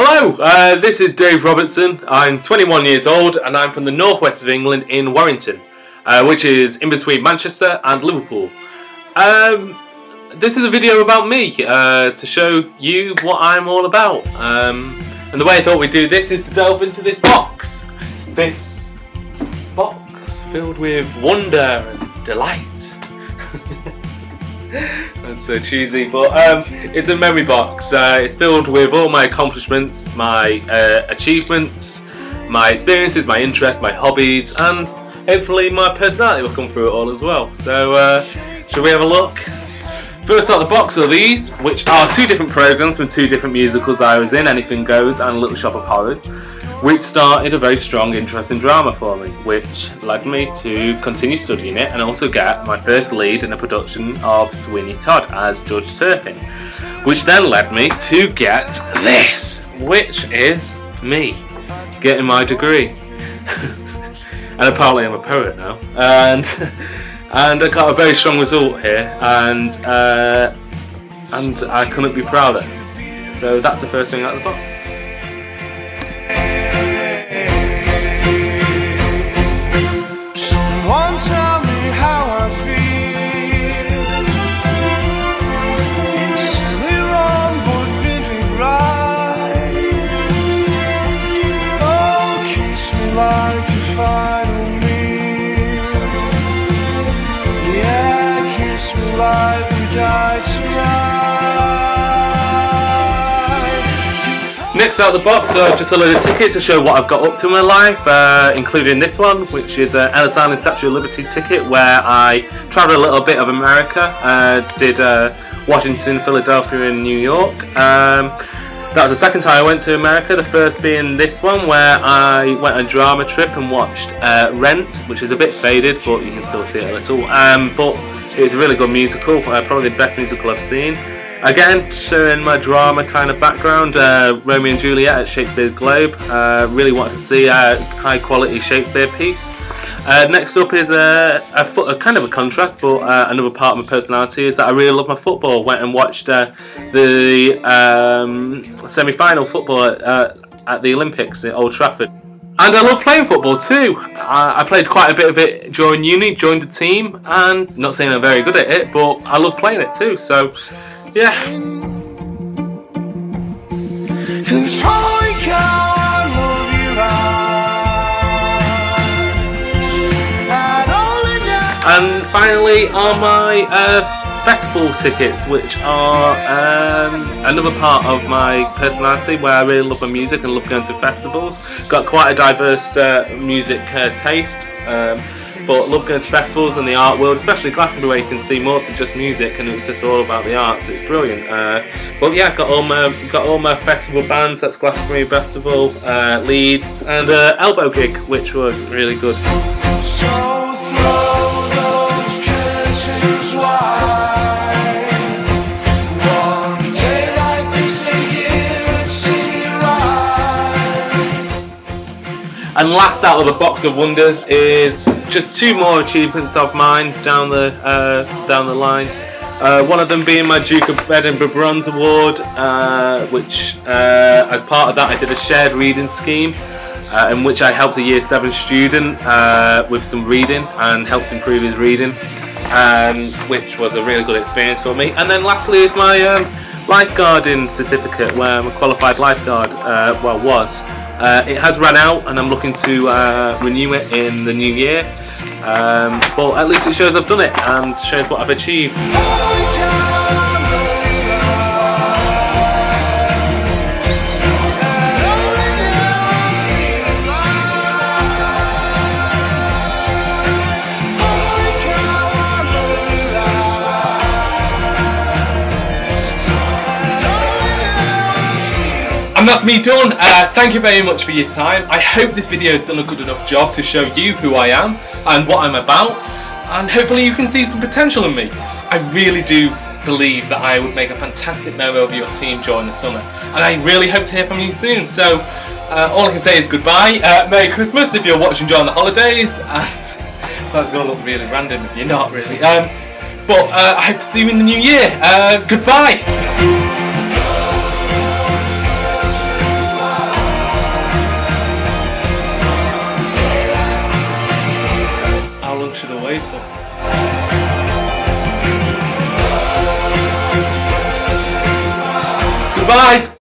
Hello, uh, this is Dave Robertson. I'm 21 years old and I'm from the northwest of England in Warrington, uh, which is in between Manchester and Liverpool. Um, this is a video about me uh, to show you what I'm all about. Um, and the way I thought we'd do this is to delve into this box. This box filled with wonder and delight. That's so cheesy, but um, it's a memory box. Uh, it's filled with all my accomplishments, my uh, achievements, my experiences, my interests, my hobbies, and hopefully my personality will come through it all as well. So, uh, shall we have a look? First out the box are these, which are two different programs from two different musicals I was in, Anything Goes and Little Shop of Horrors which started a very strong interest in drama for me, which led me to continue studying it and also get my first lead in a production of Sweeney Todd as Judge Turpin, which then led me to get this, which is me getting my degree. and apparently I'm a poet now, and and I got a very strong result here, and uh, and I couldn't be prouder. So that's the first thing out of the box. Next out of the box are just a load of tickets to show what I've got up to in my life, uh, including this one, which is an Ellis Island Statue of Liberty ticket, where I travelled a little bit of America, uh, did uh, Washington, Philadelphia, and New York. Um, that was the second time I went to America, the first being this one, where I went on a drama trip and watched uh, Rent, which is a bit faded, but you can still see it a little. Um, but it's a really good musical, uh, probably the best musical I've seen. Again, showing my drama kind of background, uh, Romeo and Juliet at Shakespeare Globe. Uh, really wanted to see a high quality Shakespeare piece. Uh, next up is a, a, a, kind of a contrast, but uh, another part of my personality is that I really love my football. Went and watched uh, the um, semi-final football at, uh, at the Olympics at Old Trafford. And I love playing football too. I, I, played quite a bit of it during uni, joined a team, and not saying I'm very good at it, but I love playing it too. So yeah. And finally are my uh, festival tickets, which are um, another part of my personality where I really love my music and love going to festivals. Got quite a diverse uh, music uh, taste. Um, but love going to festivals and the art world, especially Glastonbury where you can see more than just music and it's just all about the arts. It's brilliant. Uh, but yeah, got all my got all my festival bands. That's Glastonbury Festival, uh, Leeds, and uh, Elbow Gig, which was really good. And last out of the box of wonders is just two more achievements of mine down the uh, down the line. Uh, one of them being my Duke of Edinburgh Bronze Award, uh, which uh, as part of that I did a shared reading scheme uh, in which I helped a Year 7 student uh, with some reading and helped improve his reading, um, which was a really good experience for me. And then lastly is my um, lifeguarding certificate where I'm a qualified lifeguard, well was. Uh, it has run out and I'm looking to uh, renew it in the new year. Um, but at least it shows I've done it and shows what I've achieved. That's me done. Uh, thank you very much for your time. I hope this video has done a good enough job to show you who I am and what I'm about. And hopefully you can see some potential in me. I really do believe that I would make a fantastic member of your team during the summer. And I really hope to hear from you soon. So uh, all I can say is goodbye. Uh, Merry Christmas if you're watching during the holidays. that's going to look really random if you're not really. Um, but uh, I hope to see you in the new year. Uh, goodbye. From. Goodbye.